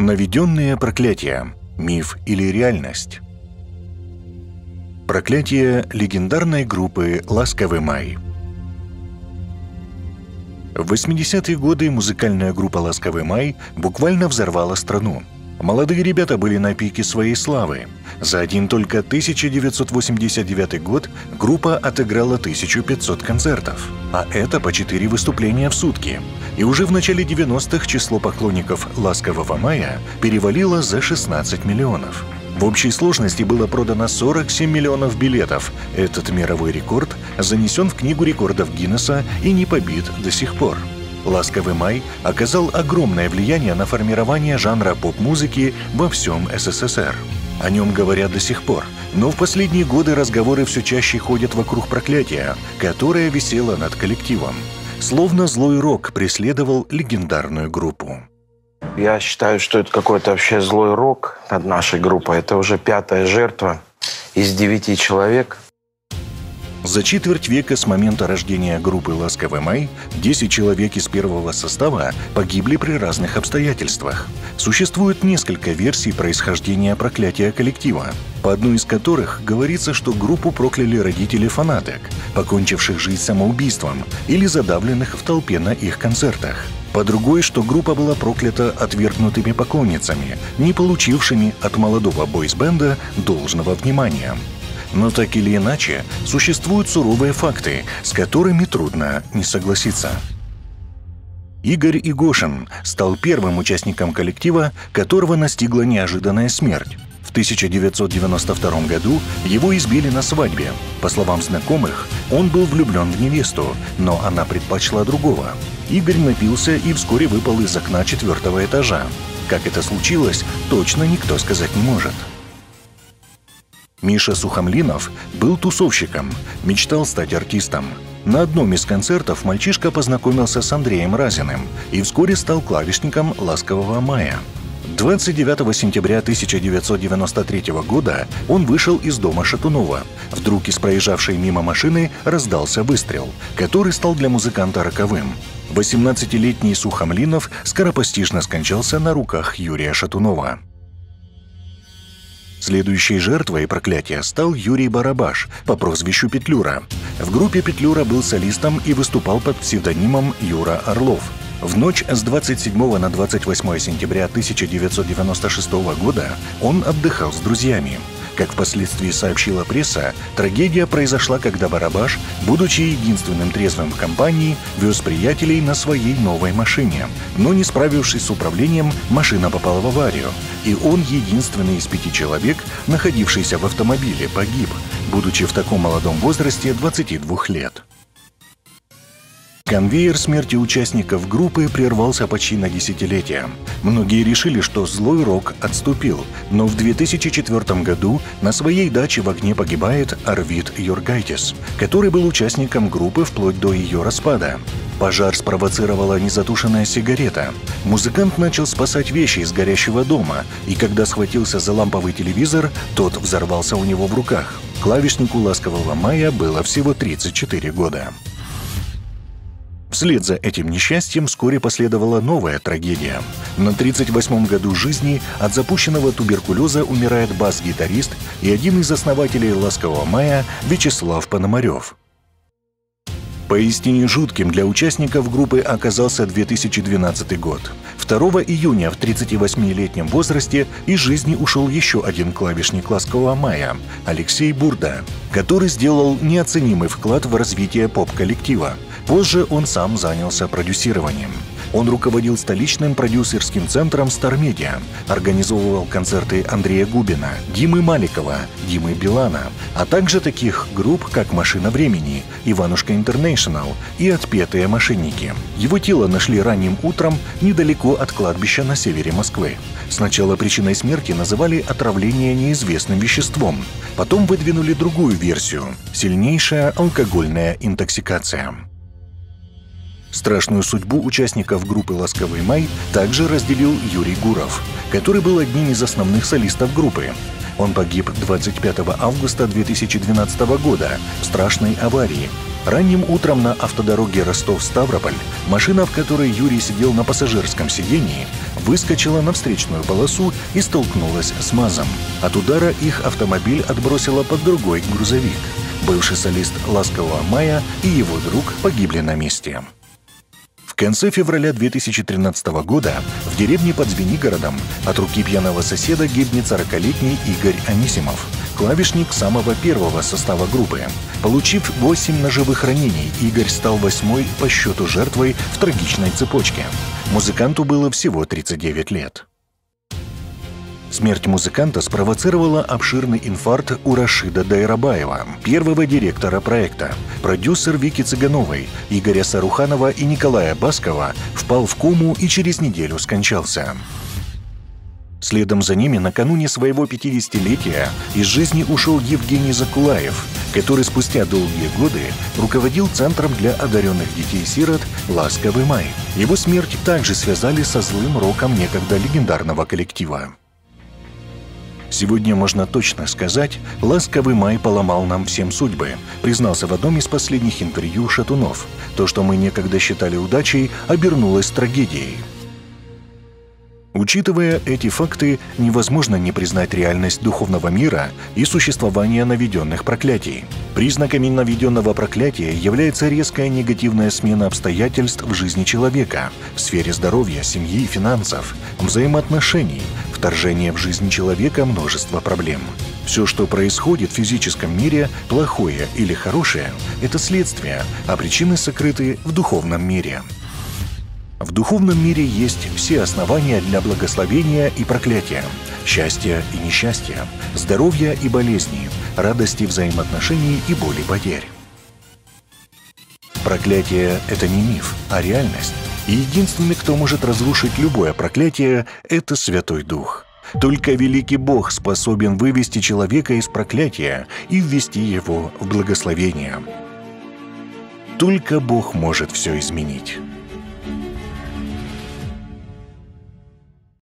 Наведенные проклятия. Миф или реальность? Проклятие легендарной группы «Ласковый май». В 80-е годы музыкальная группа «Ласковый май» буквально взорвала страну. Молодые ребята были на пике своей славы. За один только 1989 год группа отыграла 1500 концертов. А это по 4 выступления в сутки. И уже в начале 90-х число поклонников «Ласкового мая» перевалило за 16 миллионов. В общей сложности было продано 47 миллионов билетов. Этот мировой рекорд занесен в Книгу рекордов Гиннесса и не побит до сих пор. «Ласковый май» оказал огромное влияние на формирование жанра поп-музыки во всем СССР. О нем говорят до сих пор. Но в последние годы разговоры все чаще ходят вокруг проклятия, которое висело над коллективом. Словно злой рок преследовал легендарную группу. Я считаю, что это какой-то вообще злой рок над нашей группой. Это уже пятая жертва из девяти человек – за четверть века с момента рождения группы «Ласковый май» 10 человек из первого состава погибли при разных обстоятельствах. Существует несколько версий происхождения проклятия коллектива, по одной из которых говорится, что группу прокляли родители фанаток, покончивших жизнь самоубийством или задавленных в толпе на их концертах. По другой, что группа была проклята отвергнутыми поклонницами, не получившими от молодого бойсбенда должного внимания – но так или иначе, существуют суровые факты, с которыми трудно не согласиться. Игорь Игошин стал первым участником коллектива, которого настигла неожиданная смерть. В 1992 году его избили на свадьбе. По словам знакомых, он был влюблен в невесту, но она предпочла другого. Игорь напился и вскоре выпал из окна четвертого этажа. Как это случилось, точно никто сказать не может. Миша Сухомлинов был тусовщиком, мечтал стать артистом. На одном из концертов мальчишка познакомился с Андреем Разиным и вскоре стал клавишником «Ласкового мая». 29 сентября 1993 года он вышел из дома Шатунова. Вдруг из проезжавшей мимо машины раздался выстрел, который стал для музыканта роковым. 18-летний Сухомлинов скоропостижно скончался на руках Юрия Шатунова. Следующей жертвой проклятия стал Юрий Барабаш по прозвищу Петлюра. В группе Петлюра был солистом и выступал под псевдонимом Юра Орлов. В ночь с 27 на 28 сентября 1996 года он отдыхал с друзьями. Как впоследствии сообщила пресса, трагедия произошла, когда Барабаш, будучи единственным трезвым в компании, вез приятелей на своей новой машине. Но не справившись с управлением, машина попала в аварию. И он, единственный из пяти человек, находившийся в автомобиле, погиб, будучи в таком молодом возрасте 22 лет. Конвейер смерти участников группы прервался почти на десятилетие. Многие решили, что злой рок отступил, но в 2004 году на своей даче в огне погибает Арвид Юргайтис, который был участником группы вплоть до ее распада. Пожар спровоцировала незатушенная сигарета. Музыкант начал спасать вещи из горящего дома, и когда схватился за ламповый телевизор, тот взорвался у него в руках. Клавишнику «Ласкового мая» было всего 34 года. Вслед за этим несчастьем вскоре последовала новая трагедия. На 38-м году жизни от запущенного туберкулеза умирает бас-гитарист и один из основателей «Ласкового мая» Вячеслав Пономарев. Поистине жутким для участников группы оказался 2012 год. 2 июня в 38-летнем возрасте из жизни ушел еще один клавишник «Ласкового мая» – Алексей Бурда, который сделал неоценимый вклад в развитие поп-коллектива – Позже он сам занялся продюсированием. Он руководил столичным продюсерским центром Star Media, организовывал концерты Андрея Губина, Димы Маликова, Димы Билана, а также таких групп, как «Машина времени», «Иванушка Интернешнл» и «Отпетые мошенники». Его тело нашли ранним утром недалеко от кладбища на севере Москвы. Сначала причиной смерти называли отравление неизвестным веществом, потом выдвинули другую версию – сильнейшая алкогольная интоксикация. Страшную судьбу участников группы «Ласковый май» также разделил Юрий Гуров, который был одним из основных солистов группы. Он погиб 25 августа 2012 года в страшной аварии. Ранним утром на автодороге Ростов-Ставрополь машина, в которой Юрий сидел на пассажирском сидении, выскочила на встречную полосу и столкнулась с МАЗом. От удара их автомобиль отбросило под другой грузовик. Бывший солист «Ласкового мая» и его друг погибли на месте конце февраля 2013 года в деревне под Звенигородом от руки пьяного соседа гибнет 40-летний Игорь Анисимов, клавишник самого первого состава группы. Получив 8 ножевых ранений, Игорь стал восьмой по счету жертвой в трагичной цепочке. Музыканту было всего 39 лет. Смерть музыканта спровоцировала обширный инфаркт у Рашида Дайрабаева, первого директора проекта. Продюсер Вики Цыгановой, Игоря Саруханова и Николая Баскова впал в кому и через неделю скончался. Следом за ними накануне своего 50-летия из жизни ушел Евгений Закулаев, который спустя долгие годы руководил Центром для одаренных детей-сирот «Ласковый май». Его смерть также связали со злым роком некогда легендарного коллектива. Сегодня можно точно сказать, ласковый май поломал нам всем судьбы, признался в одном из последних интервью Шатунов. То, что мы некогда считали удачей, обернулось трагедией. Учитывая эти факты, невозможно не признать реальность духовного мира и существование наведенных проклятий. Признаками наведенного проклятия является резкая негативная смена обстоятельств в жизни человека в сфере здоровья, семьи, финансов, взаимоотношений, вторжение в жизнь человека множество проблем. Все, что происходит в физическом мире, плохое или хорошее, это следствие, а причины сокрыты в духовном мире. В духовном мире есть все основания для благословения и проклятия, счастья и несчастья, здоровья и болезни, радости взаимоотношений и боли потерь. Проклятие – это не миф, а реальность. И единственный, кто может разрушить любое проклятие, это Святой Дух. Только великий Бог способен вывести человека из проклятия и ввести его в благословение. Только Бог может все изменить.